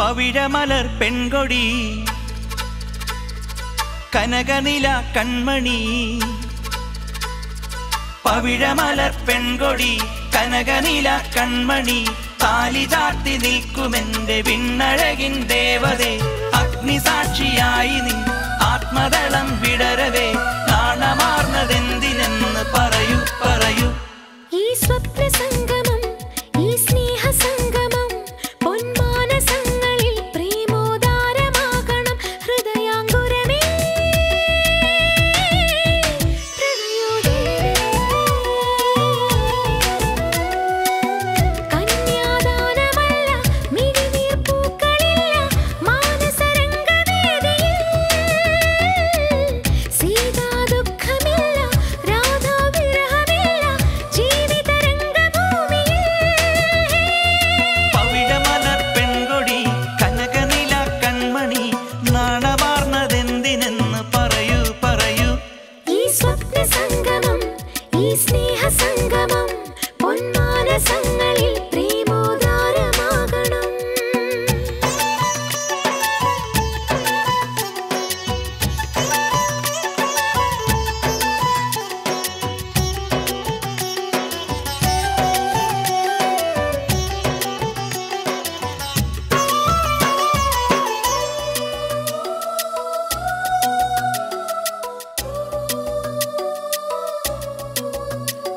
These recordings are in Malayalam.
പവിഴമലർ പെൺകൊടി. കനകനില കൺമണി. പവിഴമലർ പെൺകൊടി കനകനില കൺമണി. താലി ചാർത്തി നിൽക്കുമെന്റെ വിണ്ണഴകിൻ ദേവതേ അഗ്നിസാക്ഷിയായി നീ ആത്മതളം വിടരവേ നാണമാർന്നതെന്തിനെന്ന് സംഗമം ഈ സ്നേഹ സംഗമം പൊന്മാനസങ്ങളിൽ പ്രേമോദാരമാകണം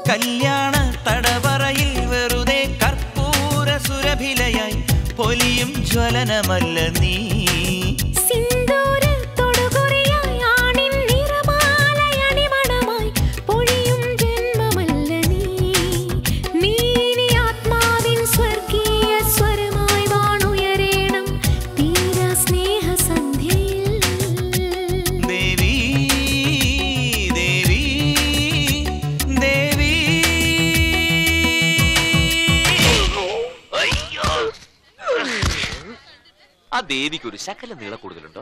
കല്യാണ തടവറയിൽ വെറുതെ കർപ്പൂര സുരഭിലയായി പൊലിയും ജ്വലനമല്ല നീ. ആ ദേവിക്ക് ഒരു ശകല നീള കൂടുതലുണ്ടോ?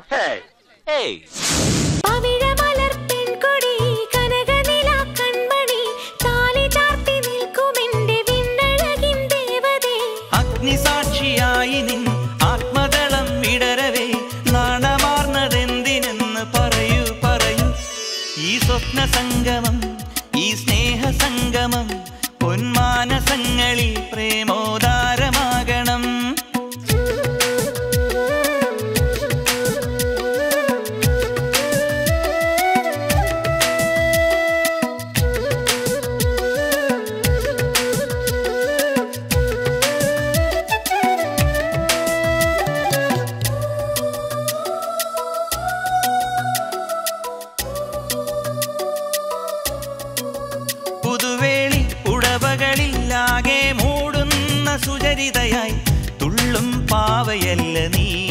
ഏയ് പവിഴമലർ പെൺകൊടി കനകനില കൺമണി താലി ചാർത്തി നിൽക്കുമെന്റെ വിണ്ണഴകിൻ ദേവതേ. അഗ്നിസാക്ഷിയായി നിൻ ആത്മദളം ഇടരവേ നാണമാർന്നതെന്തിനെന്ന് പറയൂ പറയൂ. ഈ സ്വപ്ന സംഗമം ഈ സ്നേഹ സംഗമം പൊന്മാനസങ്ങളിൽ പ്രേമോദാരമാകണം സുചരിതയായി. തുള്ളും പാവയല്ല നീ?